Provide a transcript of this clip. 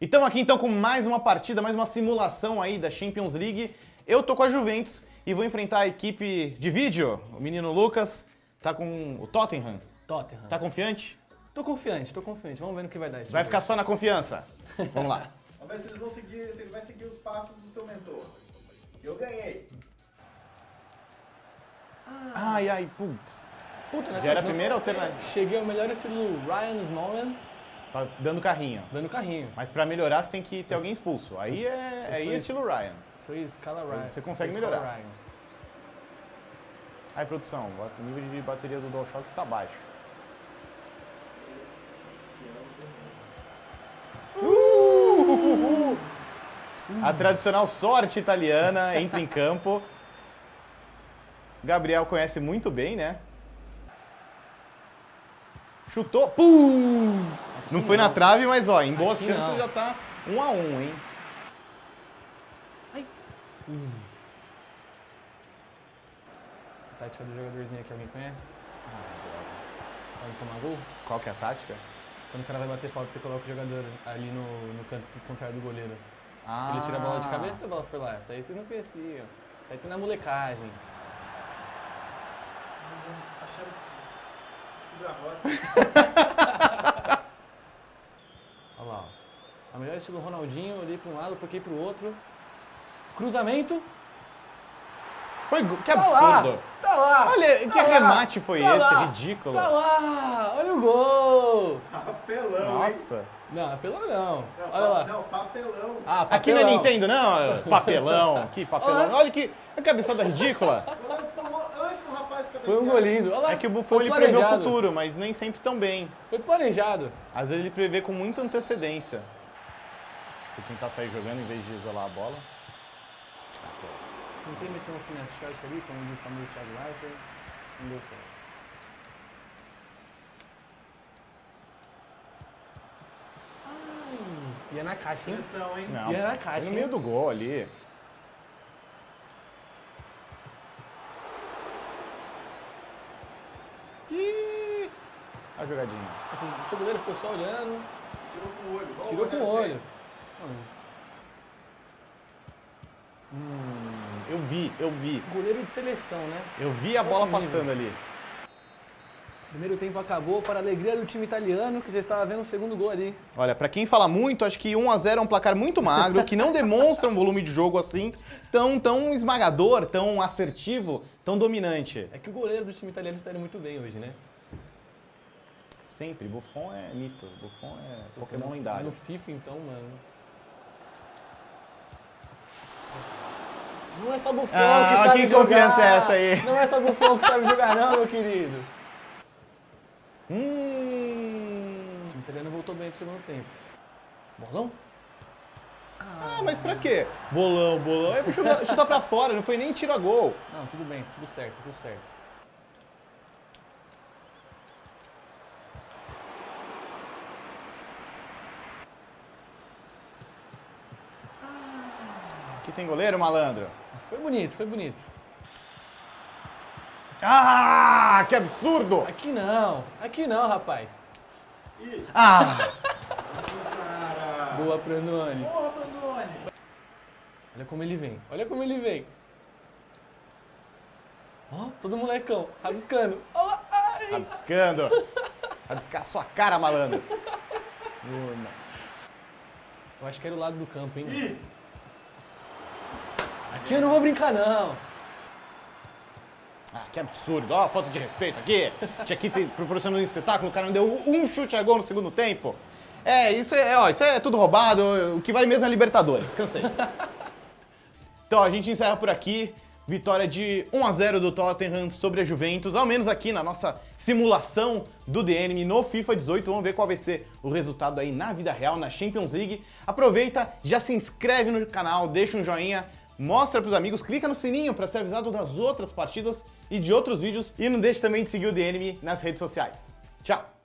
E estamos aqui então com mais uma partida, mais uma simulação aí da Champions League. Eu tô com a Juventus e vou enfrentar a equipe de vídeo. O menino Lucas tá com o Tottenham. Tottenham. Tá confiante? Tô confiante, tô confiante. Vamos ver no que vai dar isso. Vai ficar só na confiança. Vamos lá. Vamos ver se eles vão seguir, se ele vai seguir os passos do seu mentor. Eu ganhei. Ai, ai, putz. Puta, né? Já era a Continua- primeira alternativa. Cheguei ao melhor estilo Ryan Smallman Tá Dando carrinho. dando carrinho. Mas pra melhorar você tem que ter alguém expulso. Aí é, aí é estilo Ryan. Sou escala Ryan. Você consegue melhorar. Ryan. Aí, produção, o nível de bateria do DualShock está baixo. Uh! A tradicional sorte italiana entra em campo. Gabriel conhece muito bem, né? Chutou. Pum! Não foi na trave, mas ó, em boas Aqui chances não. já tá um a um, hein? A tática do jogadorzinho aqui, alguém conhece? Pode tomar gol? Qual que é a tática? Quando o cara vai bater falta, você coloca o jogador ali no, no canto contrário do goleiro. Ah. Ele tira a bola de cabeça e a bola foi lá. Essa aí vocês não conheciam. Isso aí tem na molecagem. Achando que descobriu a rota. Olha lá, ó. A melhor estilo Ronaldinho, olhei para um lado, toquei para o outro. Cruzamento. Foi que Tá lá! absurdo. Tá lá! Olha, que tá lá, remate foi tá esse? lá, Ridículo. Tá lá! Olha o gol! Papelão, hein? Nossa. Não, é pelo não. Não, Olha pa- lá. Não, papelão. Ah, Aqui não é papelão. Nintendo, não. Papelão. Que papelão. Olha que a cabeçada ridícula. Foi um golinho. Olha lá. É que o Buffon ele prevê o futuro, mas nem sempre tão bem. Foi planejado. Às vezes ele prevê com muita antecedência. Se tentar sair jogando em vez de isolar a bola. Tentei meter um finesse shot ali, como disse o amigo Thiago Leifert. Não deu certo. Ai, ia na caixa, hein? Pressão, hein? Não, E era a foi caixa, no meio do gol ali. Ih, a jogadinha. Assim, o seu goleiro ficou só olhando, Tirou com o olho. igual tirou com o olho. Hum, eu vi, eu vi. Goleiro de seleção, né? Eu vi a bola nível. passando ali. Primeiro tempo acabou para a alegria do time italiano, que já estava vendo o segundo gol ali. Olha, pra quem fala muito, acho que 1 a 0 é um placar muito magro, que não demonstra um volume de jogo assim tão, tão esmagador, tão assertivo, tão dominante. É que o goleiro do time italiano está indo muito bem hoje, né? Sempre, Buffon é mito, Buffon é Pokémon lendário. No FIFA, então, mano. Não é só Buffon Ah, que sabe que jogar. confiança é essa aí? Não é só Buffon que sabe jogar, não, meu querido. O Hum. time italiano voltou bem pro segundo tempo. Bolão? Ah, mas pra quê? Bolão, bolão. É chutar, chutar pra fora, não foi nem tiro a gol. Não, tudo bem, tudo certo, tudo certo. Aqui tem goleiro, malandro. Mas foi bonito, foi bonito. Ah, que absurdo! Aqui não, aqui não, rapaz. Ah, Cara. Boa pro Andoni. Porra, Brandoni. Olha como ele vem, olha como ele vem. Ó, todo molecão, rabiscando. Olha lá, ai. rabiscando. Rabiscar a sua cara, malandro. Boa, Eu acho que era o lado do campo, hein? Ih, Aqui eu não vou brincar, não. Ah, que absurdo. Ó, falta de respeito aqui. Tinha ter proporcionando um espetáculo, o cara não deu um chute a gol no segundo tempo. É, isso é, ó, isso é tudo roubado. O que vale mesmo é Libertadores. Cansei. Então, a gente encerra por aqui. Vitória de 1 a 0 do Tottenham sobre a Juventus, ao menos aqui na nossa simulação do DNM no FIFA 18. Vamos ver qual vai ser o resultado aí na vida real, na Champions League. Aproveita, já se inscreve no canal, deixa um joinha, mostra pros amigos, clica no sininho para ser avisado das outras partidas e de outros vídeos. E não deixe também de seguir o DNM nas redes sociais. Tchau!